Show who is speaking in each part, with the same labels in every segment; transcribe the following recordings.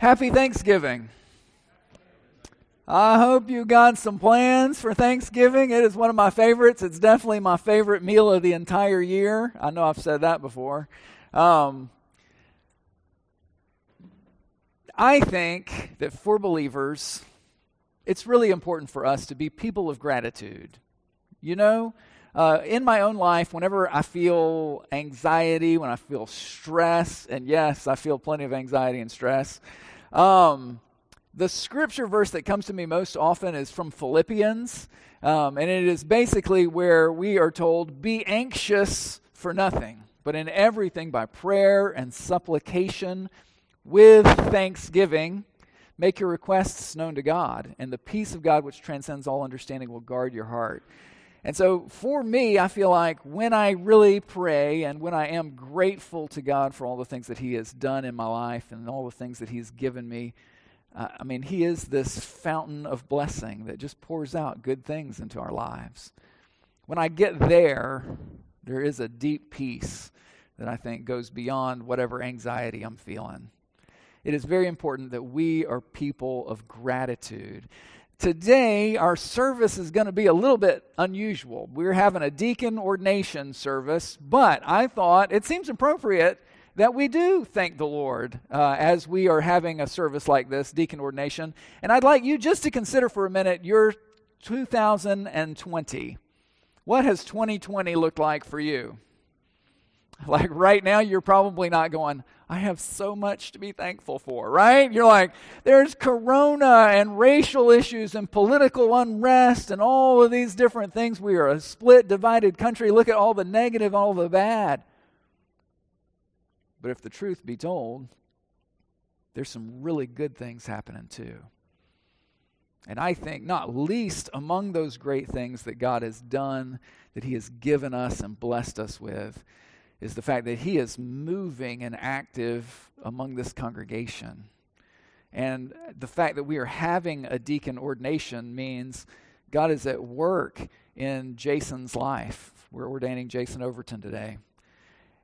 Speaker 1: Happy Thanksgiving. I hope you got some plans for Thanksgiving. It is one of my favorites. It's definitely my favorite meal of the entire year. I know I've said that before. Um, I think that for believers, it's really important for us to be people of gratitude. You know, uh, in my own life, whenever I feel anxiety, when I feel stress, and yes, I feel plenty of anxiety and stress, um, the scripture verse that comes to me most often is from Philippians. Um, and it is basically where we are told, Be anxious for nothing, but in everything by prayer and supplication with thanksgiving. Make your requests known to God, and the peace of God, which transcends all understanding, will guard your heart. And so for me, I feel like when I really pray and when I am grateful to God for all the things that He has done in my life and all the things that He's given me, uh, I mean, He is this fountain of blessing that just pours out good things into our lives. When I get there, there is a deep peace that I think goes beyond whatever anxiety I'm feeling. It is very important that we are people of gratitude. Today, our service is going to be a little bit unusual. We're having a deacon ordination service, but I thought it seems appropriate that we do thank the Lord uh, as we are having a service like this, deacon ordination. And I'd like you just to consider for a minute your 2020. What has 2020 looked like for you? Like right now, you're probably not going, I have so much to be thankful for, right? You're like, there's corona and racial issues and political unrest and all of these different things. We are a split, divided country. Look at all the negative, all the bad. But if the truth be told, there's some really good things happening too. And I think, not least among those great things that God has done, that He has given us and blessed us with, is the fact that he is moving and active among this congregation. And the fact that we are having a deacon ordination means God is at work in Jason's life. We're ordaining Jason Overton today.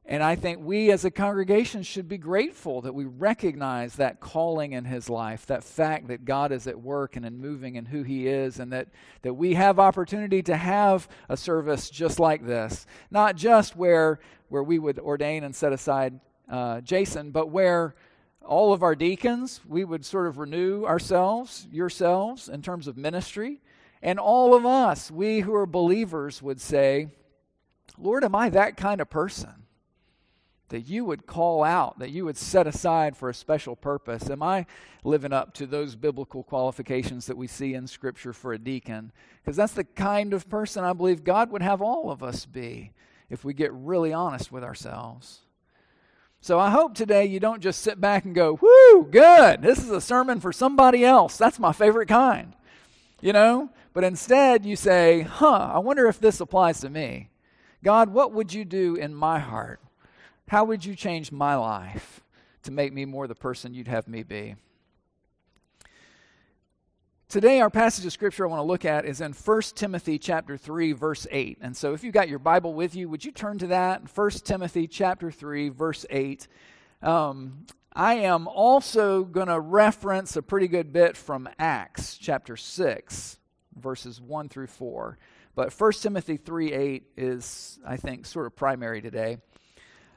Speaker 1: And I think we as a congregation should be grateful that we recognize that calling in his life, that fact that God is at work and in moving in who he is, and that, that we have opportunity to have a service just like this. Not just where, where we would ordain and set aside uh, Jason, but where all of our deacons, we would sort of renew ourselves, yourselves, in terms of ministry. And all of us, we who are believers, would say, Lord, am I that kind of person? That you would call out, that you would set aside for a special purpose? Am I living up to those biblical qualifications that we see in Scripture for a deacon? Because that's the kind of person I believe God would have all of us be if we get really honest with ourselves. So I hope today you don't just sit back and go, whoo, good. This is a sermon for somebody else. That's my favorite kind. You know? But instead you say, huh, I wonder if this applies to me. God, what would you do in my heart? How would you change my life to make me more the person you'd have me be? Today, our passage of scripture I want to look at is in 1 Timothy chapter 3, verse 8. And so if you've got your Bible with you, would you turn to that? 1 Timothy chapter 3, verse 8. Um, I am also going to reference a pretty good bit from Acts chapter 6, verses 1 through 4. But 1 Timothy 3, 8 is, I think, sort of primary today.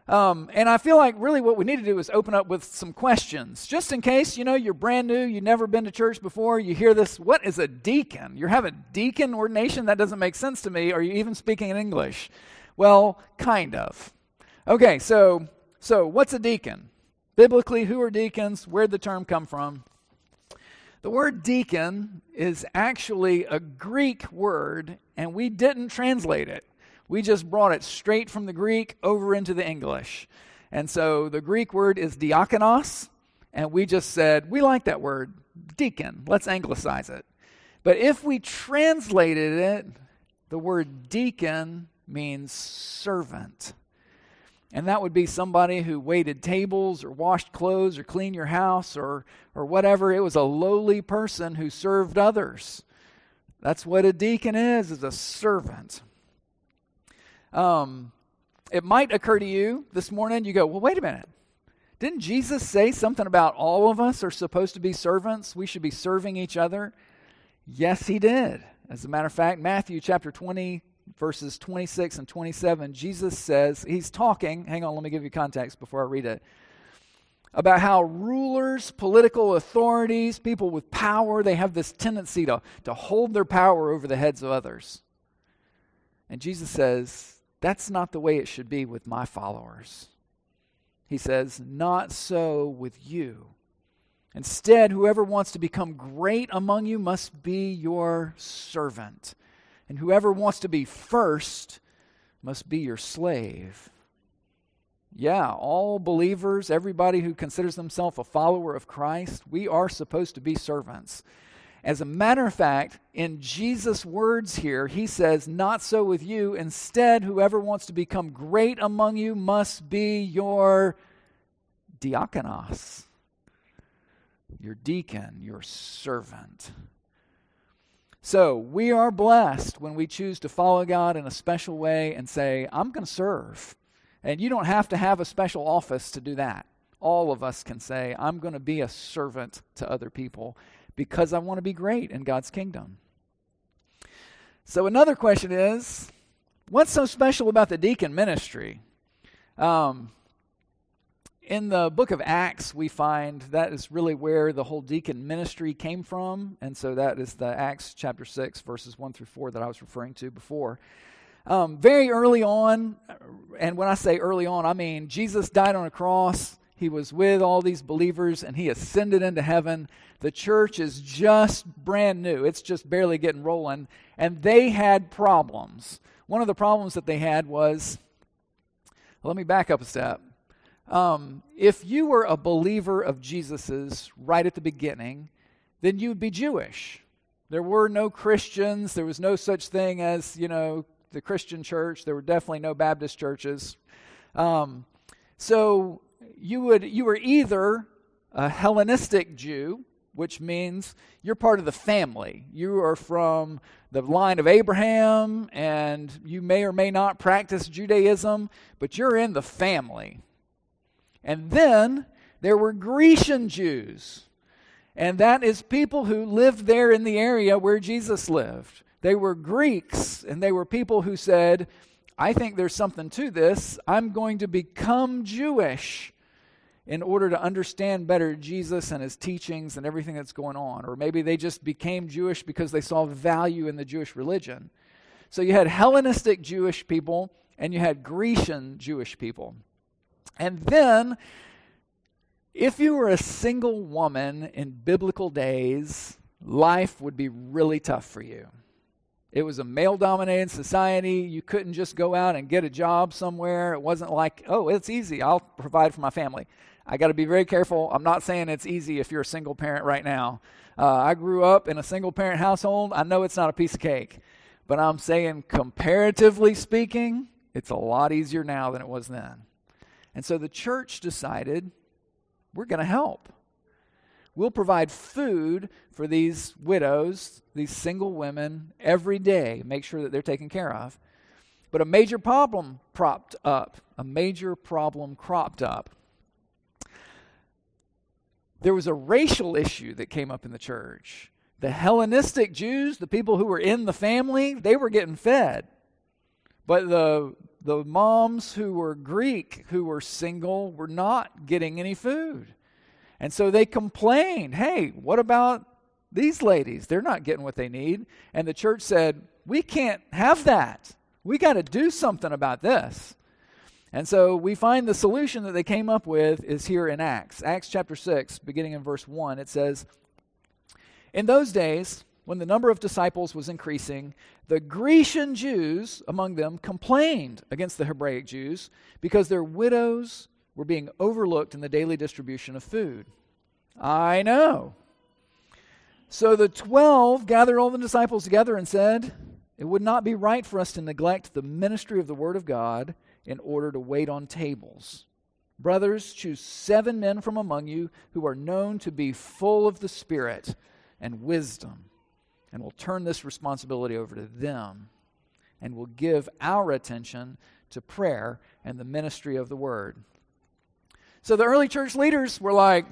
Speaker 1: Um, and I feel like really what we need to do is open up with some questions. Just in case, you know, you're brand new, you've never been to church before, you hear this, what is a deacon? You're having deacon ordination? That doesn't make sense to me. Are you even speaking in English? Well, kind of. Okay, so so what's a deacon? Biblically, who are deacons? Where'd the term come from? The word deacon is actually a Greek word, and we didn't translate it. We just brought it straight from the Greek over into the English. And so the Greek word is diakonos, and we just said, we like that word, deacon. Let's anglicize it. But if we translated it, the word deacon means servant. And that would be somebody who waited tables or washed clothes or cleaned your house or, or whatever. It was a lowly person who served others. That's what a deacon is, is a servant. Um, it might occur to you this morning, you go, well, wait a minute. Didn't Jesus say something about all of us are supposed to be servants? We should be serving each other? Yes, he did. As a matter of fact, Matthew chapter 20, verses 26 and 27, Jesus says, he's talking, hang on, let me give you context before I read it, about how rulers, political authorities, people with power, they have this tendency to, to hold their power over the heads of others. And Jesus says, that's not the way it should be with my followers. He says, Not so with you. Instead, whoever wants to become great among you must be your servant. And whoever wants to be first must be your slave. Yeah, all believers, everybody who considers themselves a follower of Christ, we are supposed to be servants. As a matter of fact, in Jesus' words here, he says, Not so with you. Instead, whoever wants to become great among you must be your diakonos, your deacon, your servant. So we are blessed when we choose to follow God in a special way and say, I'm going to serve. And you don't have to have a special office to do that. All of us can say, I'm going to be a servant to other people because I want to be great in God's kingdom. So, another question is what's so special about the deacon ministry? Um, in the book of Acts, we find that is really where the whole deacon ministry came from. And so that is the Acts chapter 6, verses 1 through 4 that I was referring to before. Um, very early on, and when I say early on, I mean Jesus died on a cross. He was with all these believers and he ascended into heaven. The church is just brand new, it's just barely getting rolling. And they had problems. One of the problems that they had was let me back up a step. Um, if you were a believer of Jesus's right at the beginning, then you would be Jewish. There were no Christians. There was no such thing as, you know, the Christian church. There were definitely no Baptist churches. Um, so you would you were either a Hellenistic Jew, which means you're part of the family. You are from the line of Abraham, and you may or may not practice Judaism, but you're in the family. And then there were Grecian Jews. And that is people who lived there in the area where Jesus lived. They were Greeks, and they were people who said, I think there's something to this. I'm going to become Jewish in order to understand better Jesus and his teachings and everything that's going on. Or maybe they just became Jewish because they saw value in the Jewish religion. So you had Hellenistic Jewish people and you had Grecian Jewish people. And then, if you were a single woman in biblical days, life would be really tough for you. It was a male dominated society. You couldn't just go out and get a job somewhere. It wasn't like, oh, it's easy. I'll provide for my family. I got to be very careful. I'm not saying it's easy if you're a single parent right now. Uh, I grew up in a single parent household. I know it's not a piece of cake, but I'm saying, comparatively speaking, it's a lot easier now than it was then. And so the church decided we're going to help. We'll provide food for these widows, these single women, every day, make sure that they're taken care of. But a major problem propped up, a major problem cropped up. There was a racial issue that came up in the church. The Hellenistic Jews, the people who were in the family, they were getting fed. But the the moms who were Greek, who were single, were not getting any food. And so they complained, hey, what about these ladies? They're not getting what they need. And the church said, we can't have that. We got to do something about this. And so we find the solution that they came up with is here in Acts. Acts chapter 6, beginning in verse 1, it says, In those days, when the number of disciples was increasing, the Grecian Jews among them complained against the Hebraic Jews because their widows were being overlooked in the daily distribution of food. I know. So the twelve gathered all the disciples together and said, It would not be right for us to neglect the ministry of the Word of God in order to wait on tables. Brothers, choose seven men from among you who are known to be full of the Spirit and wisdom and we'll turn this responsibility over to them and we'll give our attention to prayer and the ministry of the word. So the early church leaders were like,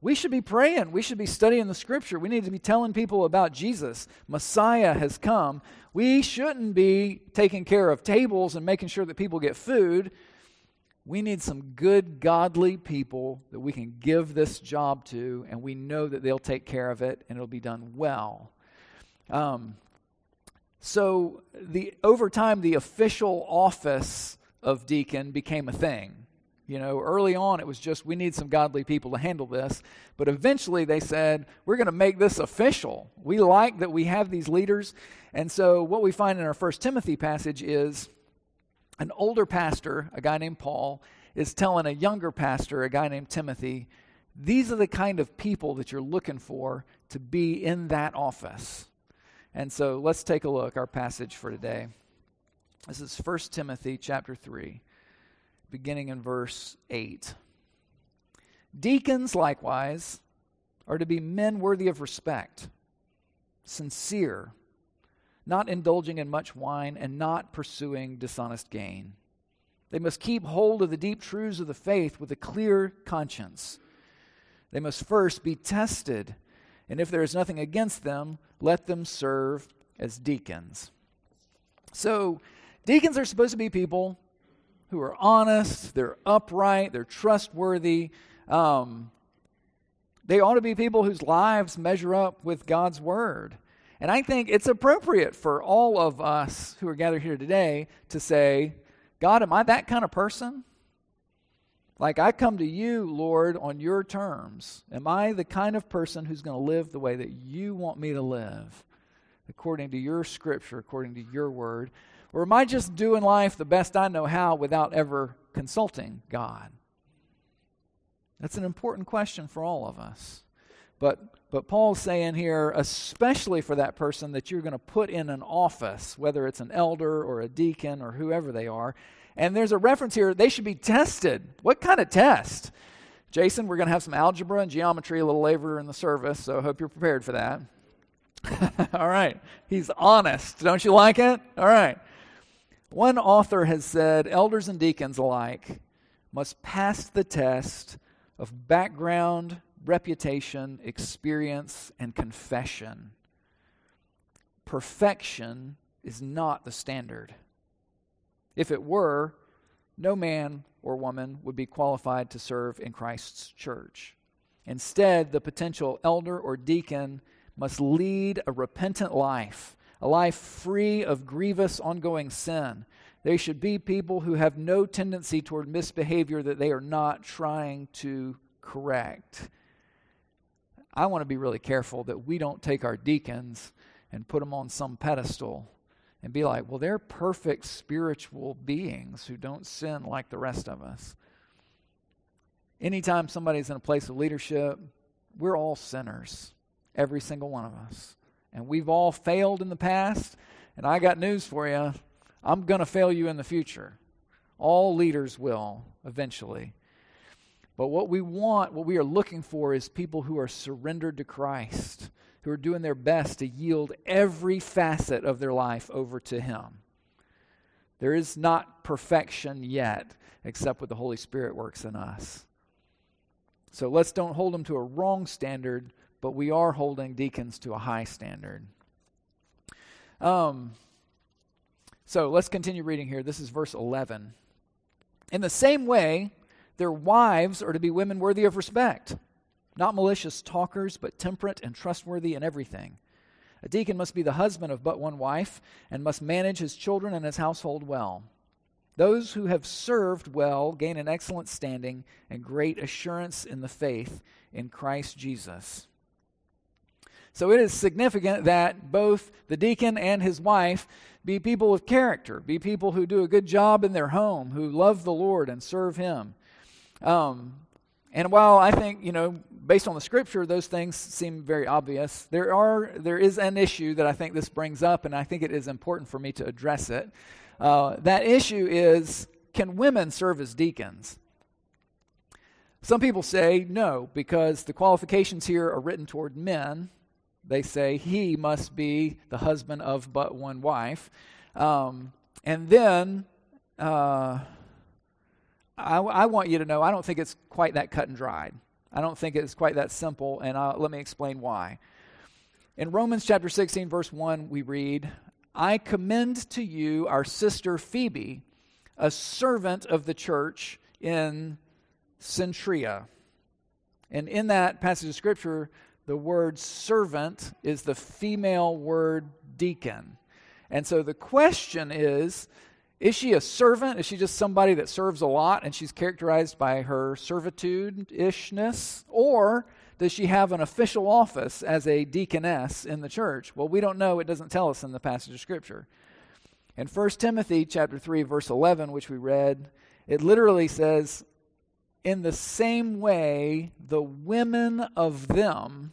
Speaker 1: we should be praying. We should be studying the scripture. We need to be telling people about Jesus. Messiah has come. We shouldn't be taking care of tables and making sure that people get food. We need some good, godly people that we can give this job to, and we know that they'll take care of it and it'll be done well. Um, so, the, over time, the official office of deacon became a thing. You know, early on it was just we need some godly people to handle this. But eventually they said, we're going to make this official. We like that we have these leaders. And so what we find in our first Timothy passage is an older pastor, a guy named Paul, is telling a younger pastor, a guy named Timothy, these are the kind of people that you're looking for to be in that office. And so let's take a look our passage for today. This is 1 Timothy chapter 3, beginning in verse 8. Deacons likewise are to be men worthy of respect, sincere, not indulging in much wine, and not pursuing dishonest gain. They must keep hold of the deep truths of the faith with a clear conscience. They must first be tested, and if there is nothing against them, let them serve as deacons. So, deacons are supposed to be people who are honest, they're upright, they're trustworthy. Um, they ought to be people whose lives measure up with God's word. And I think it's appropriate for all of us who are gathered here today to say, God, am I that kind of person? Like, I come to you, Lord, on your terms. Am I the kind of person who's going to live the way that you want me to live, according to your scripture, according to your word? Or am I just doing life the best I know how without ever consulting God? That's an important question for all of us. But, but Paul's saying here, especially for that person that you're going to put in an office, whether it's an elder or a deacon or whoever they are. And there's a reference here, they should be tested. What kind of test? Jason, we're going to have some algebra and geometry a little later in the service, so I hope you're prepared for that. All right. He's honest. Don't you like it? All right. One author has said elders and deacons alike must pass the test of background, reputation, experience, and confession. Perfection is not the standard. If it were, no man or woman would be qualified to serve in Christ's church. Instead, the potential elder or deacon must lead a repentant life, a life free of grievous ongoing sin. They should be people who have no tendency toward misbehavior that they are not trying to correct. I want to be really careful that we don't take our deacons and put them on some pedestal and be like, well, they're perfect spiritual beings who don't sin like the rest of us. Anytime somebody's in a place of leadership, we're all sinners, every single one of us. And we've all failed in the past. And I got news for you I'm going to fail you in the future. All leaders will eventually. But what we want, what we are looking for, is people who are surrendered to Christ, who are doing their best to yield every facet of their life over to Him. There is not perfection yet, except what the Holy Spirit works in us. So let's don't hold them to a wrong standard, but we are holding deacons to a high standard. Um, so let's continue reading here. This is verse 11. In the same way, their wives are to be women worthy of respect, not malicious talkers, but temperate and trustworthy in everything. A deacon must be the husband of but one wife and must manage his children and his household well. Those who have served well gain an excellent standing and great assurance in the faith in Christ Jesus. So it is significant that both the deacon and his wife be people of character, be people who do a good job in their home, who love the Lord and serve him. Um, and while I think, you know, based on the scripture, those things seem very obvious, there, are, there is an issue that I think this brings up, and I think it is important for me to address it. Uh, that issue is can women serve as deacons? Some people say no, because the qualifications here are written toward men. They say he must be the husband of but one wife. Um, and then uh, I, I, want you to know I don't think it's quite that cut and dried. I don't think it's quite that simple, and I'll, let me explain why. In Romans chapter 16, verse 1, we read, I commend to you our sister Phoebe, a servant of the church in Cenchrea. And in that passage of scripture, the word servant is the female word deacon. And so the question is is she a servant? Is she just somebody that serves a lot and she's characterized by her servitude ishness? Or does she have an official office as a deaconess in the church? Well, we don't know. It doesn't tell us in the passage of Scripture. In 1 Timothy chapter 3, verse 11, which we read, it literally says, In the same way, the women of them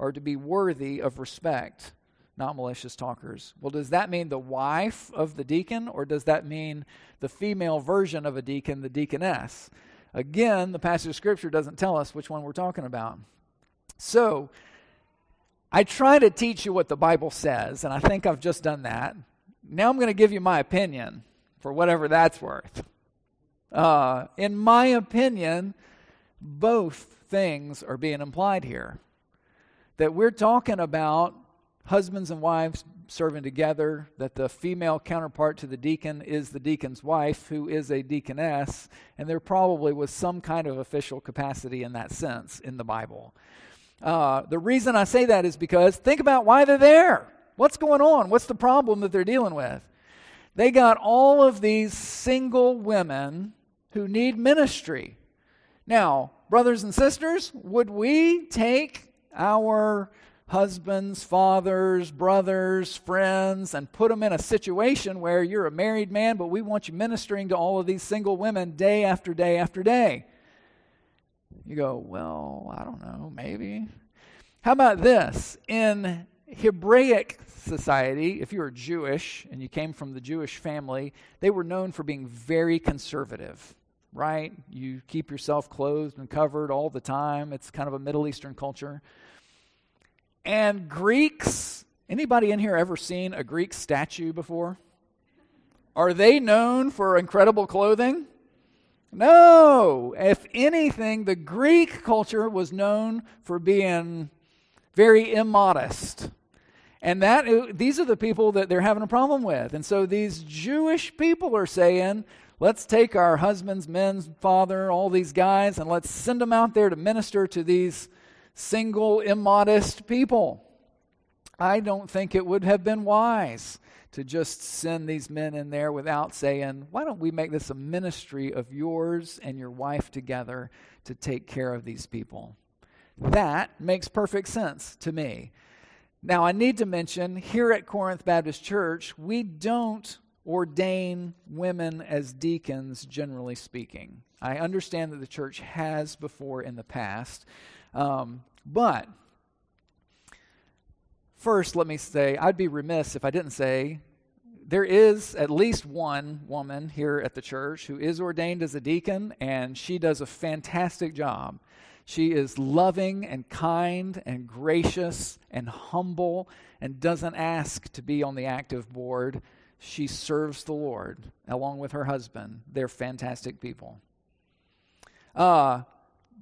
Speaker 1: are to be worthy of respect not malicious talkers. Well, does that mean the wife of the deacon, or does that mean the female version of a deacon, the deaconess? Again, the passage of Scripture doesn't tell us which one we're talking about. So, I try to teach you what the Bible says, and I think I've just done that. Now I'm going to give you my opinion for whatever that's worth. Uh, in my opinion, both things are being implied here. That we're talking about husbands and wives serving together, that the female counterpart to the deacon is the deacon's wife, who is a deaconess, and there probably was some kind of official capacity in that sense in the Bible. Uh, the reason I say that is because think about why they're there. What's going on? What's the problem that they're dealing with? They got all of these single women who need ministry. Now, brothers and sisters, would we take our husbands, fathers, brothers, friends, and put them in a situation where you're a married man, but we want you ministering to all of these single women day after day after day. You go, well, I don't know, maybe. How about this? In Hebraic society, if you were Jewish and you came from the Jewish family, they were known for being very conservative, right? You keep yourself clothed and covered all the time. It's kind of a Middle Eastern culture. And Greeks, anybody in here ever seen a Greek statue before? Are they known for incredible clothing? No. If anything, the Greek culture was known for being very immodest. And that these are the people that they're having a problem with. And so these Jewish people are saying, let's take our husbands, men's father, all these guys, and let's send them out there to minister to these single, immodest people. I don't think it would have been wise to just send these men in there without saying, Why don't we make this a ministry of yours and your wife together to take care of these people? That makes perfect sense to me. Now, I need to mention here at Corinth Baptist Church, we don't ordain women as deacons, generally speaking. I understand that the church has before in the past. Um, but first, let me say, I'd be remiss if I didn't say there is at least one woman here at the church who is ordained as a deacon, and she does a fantastic job. She is loving and kind and gracious and humble and doesn't ask to be on the active board. She serves the Lord along with her husband. They're fantastic people. Uh,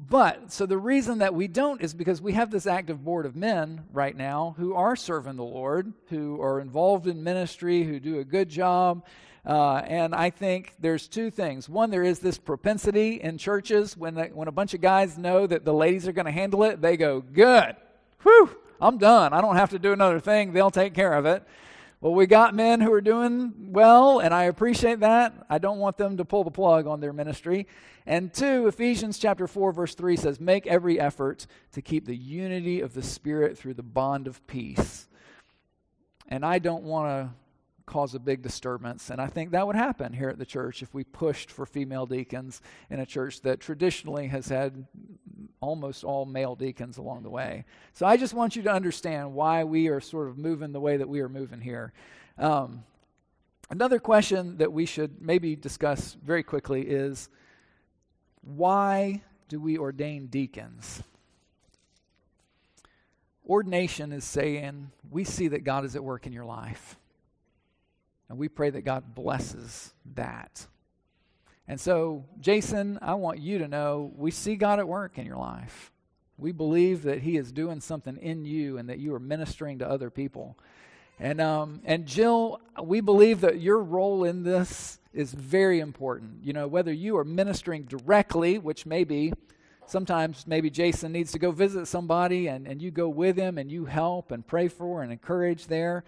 Speaker 1: but, so the reason that we don't is because we have this active board of men right now who are serving the Lord, who are involved in ministry, who do a good job. Uh, and I think there's two things. One, there is this propensity in churches when, when a bunch of guys know that the ladies are going to handle it, they go, Good, whew, I'm done. I don't have to do another thing. They'll take care of it. Well, we got men who are doing well, and I appreciate that. I don't want them to pull the plug on their ministry. And two, Ephesians chapter 4, verse 3 says, Make every effort to keep the unity of the Spirit through the bond of peace. And I don't want to cause a big disturbance. And I think that would happen here at the church if we pushed for female deacons in a church that traditionally has had almost all male deacons along the way. So I just want you to understand why we are sort of moving the way that we are moving here. Um, another question that we should maybe discuss very quickly is why do we ordain deacons? Ordination is saying, we see that God is at work in your life. And we pray that God blesses that. And so, Jason, I want you to know we see God at work in your life. We believe that He is doing something in you and that you are ministering to other people. And, um, and Jill, we believe that your role in this is very important. You know, whether you are ministering directly, which may be sometimes maybe Jason needs to go visit somebody and, and you go with him and you help and pray for and encourage there.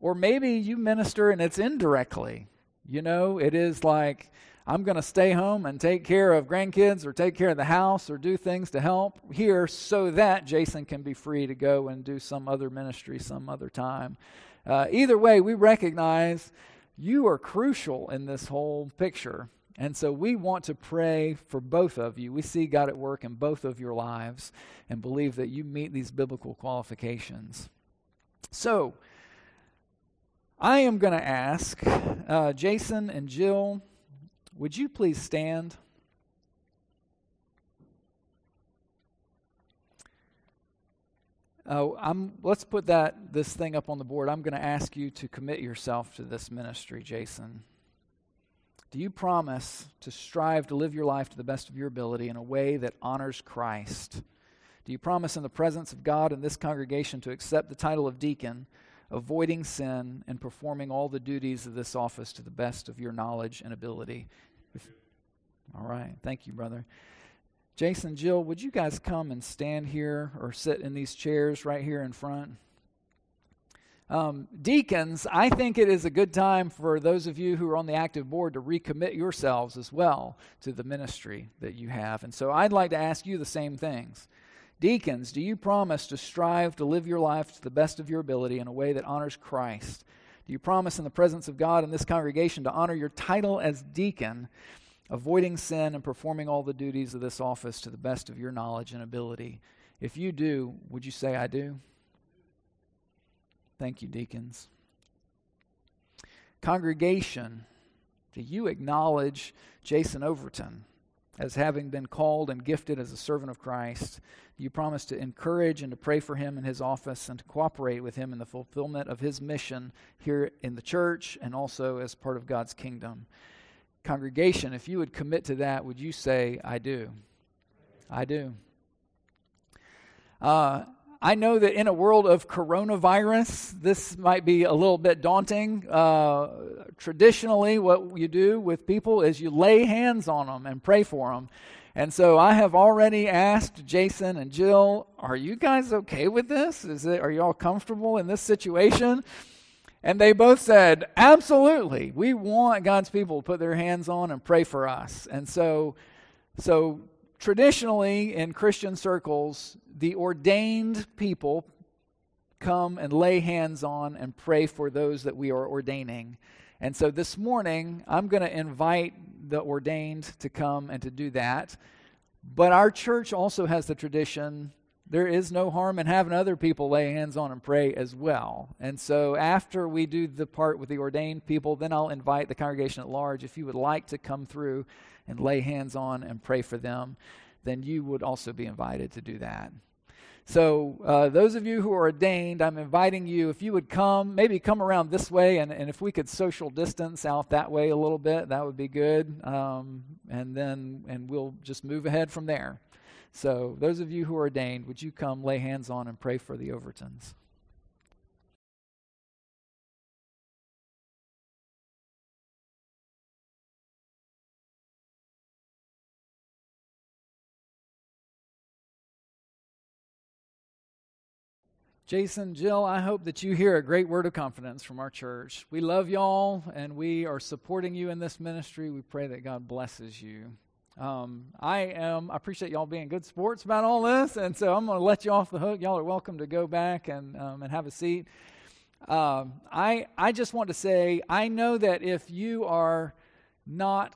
Speaker 1: Or maybe you minister and it's indirectly. You know, it is like, I'm going to stay home and take care of grandkids or take care of the house or do things to help here so that Jason can be free to go and do some other ministry some other time. Uh, either way, we recognize you are crucial in this whole picture. And so we want to pray for both of you. We see God at work in both of your lives and believe that you meet these biblical qualifications. So, I am going to ask uh, Jason and Jill would you please stand? Uh, I'm, let's put that this thing up on the board. I'm going to ask you to commit yourself to this ministry, Jason. Do you promise to strive to live your life to the best of your ability in a way that honors Christ? Do you promise in the presence of God and this congregation to accept the title of deacon, avoiding sin, and performing all the duties of this office to the best of your knowledge and ability? All right. Thank you, brother. Jason, Jill, would you guys come and stand here or sit in these chairs right here in front? Um, deacons, I think it is a good time for those of you who are on the active board to recommit yourselves as well to the ministry that you have. And so I'd like to ask you the same things. Deacons, do you promise to strive to live your life to the best of your ability in a way that honors Christ? Do you promise in the presence of God in this congregation to honor your title as deacon avoiding sin and performing all the duties of this office to the best of your knowledge and ability. If you do, would you say, I do? Thank you, deacons. Congregation, do you acknowledge Jason Overton as having been called and gifted as a servant of Christ? You promise to encourage and to pray for him in his office and to cooperate with him in the fulfillment of his mission here in the church and also as part of God's kingdom? Congregation, if you would commit to that, would you say, I do? I do. Uh, I know that in a world of coronavirus, this might be a little bit daunting. Uh, traditionally, what you do with people is you lay hands on them and pray for them. And so I have already asked Jason and Jill, are you guys okay with this? Is it, are you all comfortable in this situation? And they both said, Absolutely. We want God's people to put their hands on and pray for us. And so, so traditionally in Christian circles, the ordained people come and lay hands on and pray for those that we are ordaining. And so this morning, I'm going to invite the ordained to come and to do that. But our church also has the tradition there is no harm in having other people lay hands on and pray as well. And so after we do the part with the ordained people, then I'll invite the congregation at large. If you would like to come through and lay hands on and pray for them, then you would also be invited to do that. So, uh, those of you who are ordained, I'm inviting you, if you would come, maybe come around this way, and, and if we could social distance out that way a little bit, that would be good. Um, and then, and we'll just move ahead from there. So, those of you who are ordained, would you come lay hands on and pray for the Overtons? Jason, Jill, I hope that you hear a great word of confidence from our church. We love y'all and we are supporting you in this ministry. We pray that God blesses you. Um, I am. I appreciate y'all being good sports about all this, and so I'm going to let you off the hook. Y'all are welcome to go back and um, and have a seat. Um, I I just want to say I know that if you are not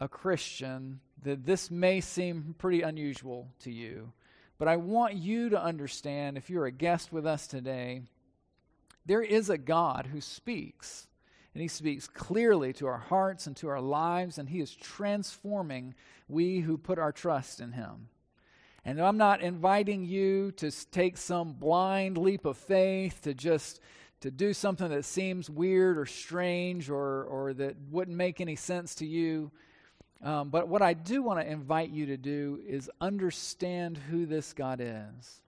Speaker 1: a Christian, that this may seem pretty unusual to you, but I want you to understand if you're a guest with us today, there is a God who speaks and He speaks clearly to our hearts and to our lives, and He is transforming we who put our trust in Him. And I'm not inviting you to take some blind leap of faith to just to do something that seems weird or strange or, or that wouldn't make any sense to you. Um, but what I do want to invite you to do is understand who this God is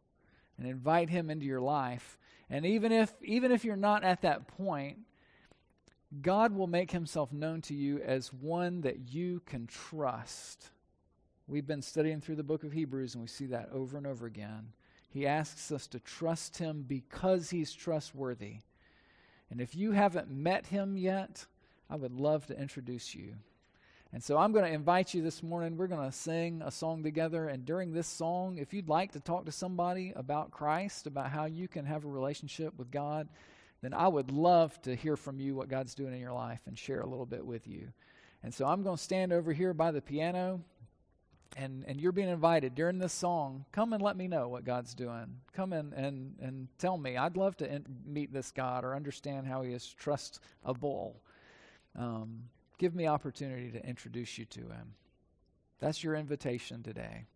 Speaker 1: and invite him into your life. And even if even if you're not at that point, God will make himself known to you as one that you can trust. We've been studying through the book of Hebrews and we see that over and over again. He asks us to trust him because he's trustworthy. And if you haven't met him yet, I would love to introduce you. And so I'm going to invite you this morning. We're going to sing a song together. And during this song, if you'd like to talk to somebody about Christ, about how you can have a relationship with God, then I would love to hear from you what God's doing in your life and share a little bit with you. And so I'm going to stand over here by the piano. And, and you're being invited during this song. Come and let me know what God's doing. Come in and, and tell me. I'd love to in, meet this God or understand how He is trustable. Um, give me opportunity to introduce you to him. That's your invitation today.